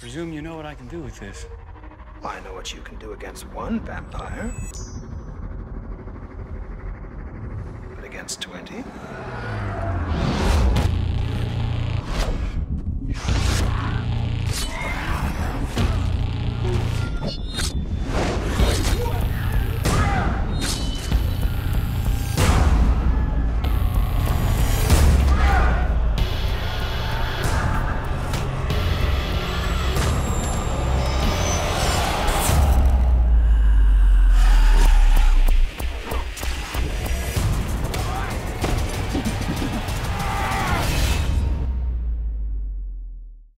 Presume you know what I can do with this. I know what you can do against one vampire. But against 20?